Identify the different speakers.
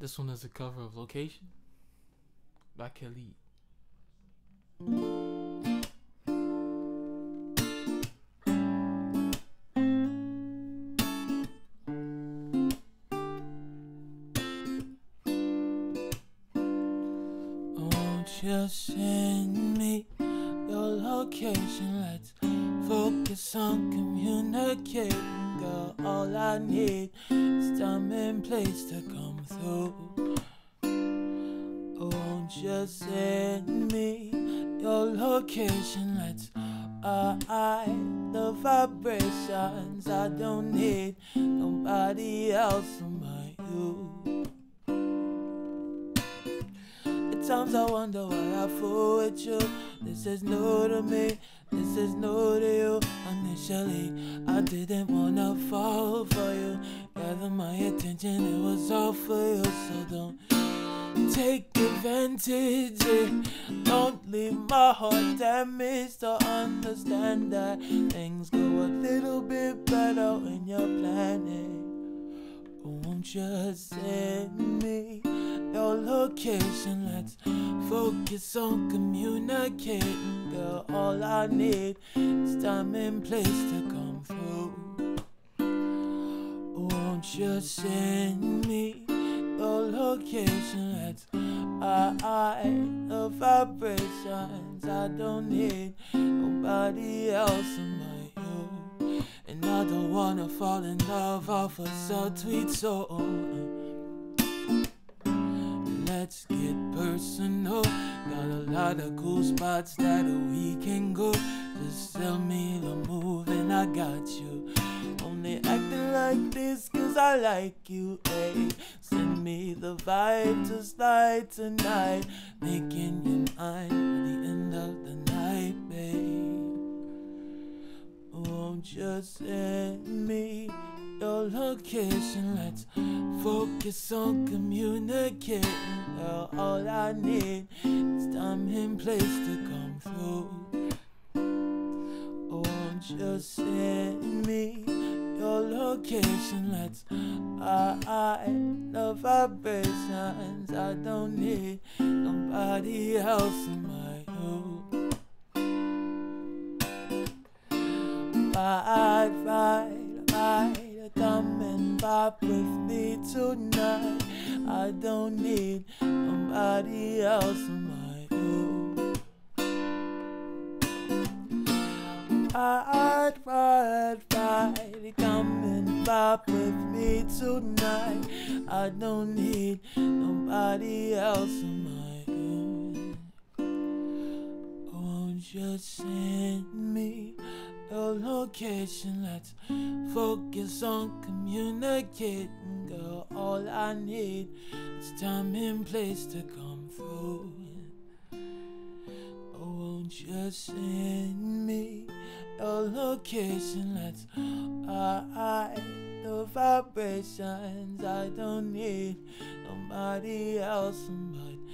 Speaker 1: This one is a cover of Location by Khalid. Send me your location? Let's focus on communicating, girl. All I need time and place to come through. Oh, won't you send me your location? Let's hide the vibrations. I don't need nobody else but you. At times I wonder why I fool with you. This is new to me. This is new to you. Initially, I didn't wanna fall for you. Gather my attention, it was all for you. So don't take advantage. Don't leave my heart damaged to understand that things go a little bit better when you're planning. Won't you send me your location? Let's focus on communicating, girl. All I need is time and place to come through. Won't send me your location? Let's hide the vibrations. I don't need nobody else but you. And I don't wanna fall in love off a subtweet soul. Let's get personal. Got a lot of cool spots that we can go. Just tell me the move and I got you. Only acting like this cause I like you, ayy. Send me the vibe to slide tonight. Making you mine at the end of the night, babe. Won't you send me your location? Let's focus on communicating. Girl, all I need is time and place to come through. Won't you send me location? Let's hide the vibrations. I don't need nobody else in my you. Ride, ride, ride, come and vibe with me tonight. I don't need nobody else in my you. Ride, ride, vibe with me tonight. I don't need nobody else in my own. Won't you send me a location? Let's focus on communicating, girl. All I need is time and place to come through. Won't you send me a location? Let's the vibrations. I don't need nobody else but